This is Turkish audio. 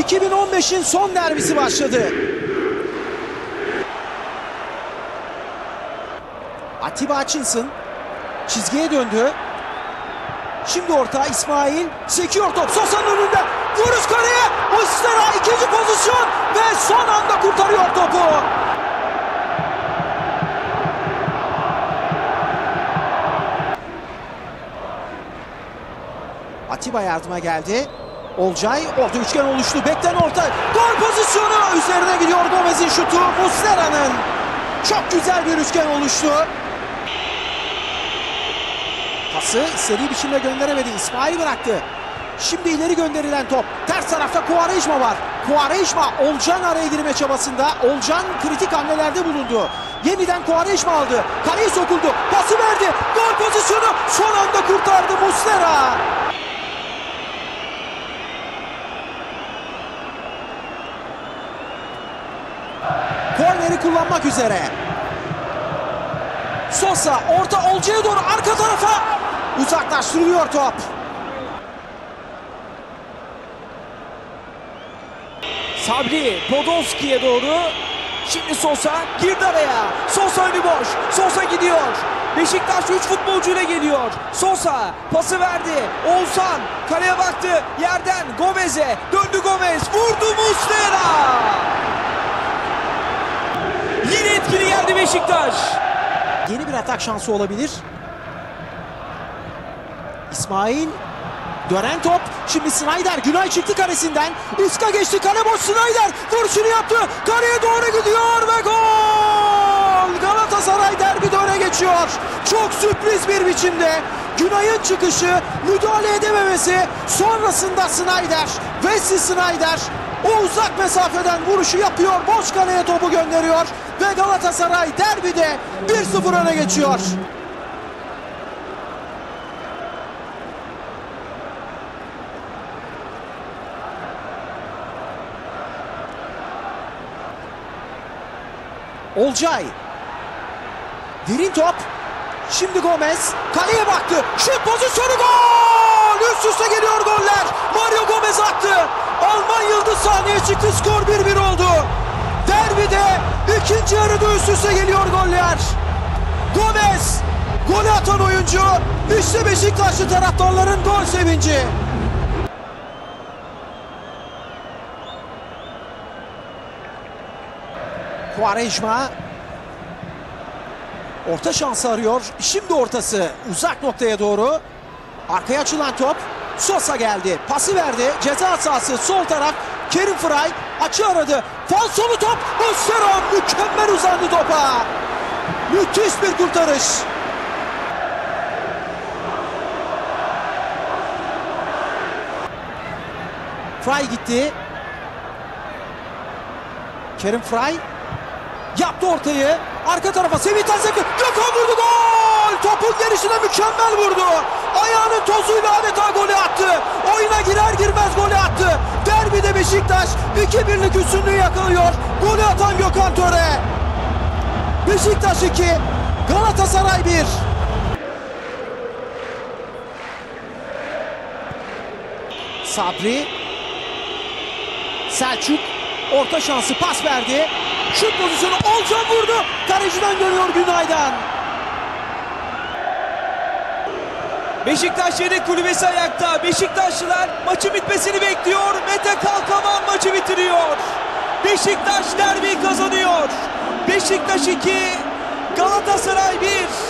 2015'in son derbisi başladı. Atiba Hutchinson çizgiye döndü. Şimdi orta İsmail sekiyor top Sosa'nın önünde. Vuruş kaleye. Muslera ikinci pozisyon ve son anda kurtarıyor topu. Atiba yardıma geldi. Olcay orta üçgen oluştu. Bekten orta. Gol pozisyonu. Üzerine gidiyor Gomez'in şutu. Muslera'nın. Çok güzel bir üçgen oluştu. Pası istediği biçimde gönderemedi. İsmail bıraktı. Şimdi ileri gönderilen top. Ters tarafta Kuarejma var. Kuarejma Olcan araya girme çabasında. Olcan kritik hamlelerde bulundu. Yeniden Kuarejma aldı. Kaleye sokuldu. Pası verdi. Gol pozisyonu son anda kurtardı Muslera. Korneri kullanmak üzere. Sosa orta Olcay'a doğru arka tarafa uzaklaştırılıyor top. Sabri Podolski'ye doğru. Şimdi Sosa girdi araya. Sosa önü boş. Sosa gidiyor. Beşiktaş 3 futbolcuyla geliyor. Sosa pası verdi. Oğuzhan kaleye baktı. Yerden Gomez'e. Döndü Gomez. Vurdu Muslera. Yine etkili geldi Beşiktaş. Yeni bir atak şansı olabilir. İsmail dönen top. Şimdi Snyder Günay çıktı karesinden. Iska geçti kale boş Snyder. Vuruşunu yaptı. Kaleye doğru gidiyor ve gol! Galatasaray derbide öne geçiyor. Çok sürpriz bir biçimde. Günay'ın çıkışı, müdahale edememesi. Sonrasında Snyder, Wesley Snyder o uzak mesafeden vuruşu yapıyor. Boş kaleye topu gönderiyor. Ve Galatasaray derbide 1-0 öne geçiyor. Olcay. Derin top. Şimdi Gomez. Kaleye baktı. Şut pozisyonu gol! Üst üste geliyor goller. Mario Gomez attı. Alman Yıldız sahneye çıktı. Skor 1-1 oldu. Derbide ikinci yarıda üst üste geliyor goller. Gomez. Golü atan oyuncu. İşte Beşiktaşlı taraftarların gol sevinci. Quaresma Orta şansı arıyor. Şimdi ortası uzak noktaya doğru. Arkaya açılan top. Sosa geldi. Pası verdi. Ceza sahası sol taraf. Kerim Fıray açı aradı. Falsolu top. Muslera mükemmel uzandı topa. Müthiş bir kurtarış. Fry gitti. Kerim Fry yaptı ortayı. Arka tarafa Semih Tansekli. Gökhan vurdu gol. Topun gelişine mükemmel vurdu. Ayağının tozuyla adeta golü attı. Oyuna girer girmez golü attı. Derbide Beşiktaş 2-1'lik üstünlüğü yakalıyor. Golü atan Gökhan Töre. Beşiktaş 2, Galatasaray 1. Sabri Selçuk orta şansı pas verdi. Şut pozisyonu Olcan vurdu. Kaleciden dönüyor Günay'dan. Beşiktaş yedek kulübesi ayakta. Beşiktaşlılar maçın bitmesini bekliyor. Mete Kalkavan maçı bitiriyor. Beşiktaş derbi kazanıyor. Beşiktaş 2, Galatasaray 1.